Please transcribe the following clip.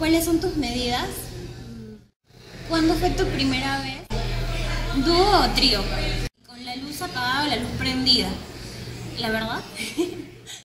¿Cuáles son tus medidas? ¿Cuándo fue tu primera vez? ¿Dúo o trío? Con la luz apagada o la luz prendida. ¿La verdad?